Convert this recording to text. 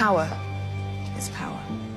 Power is power.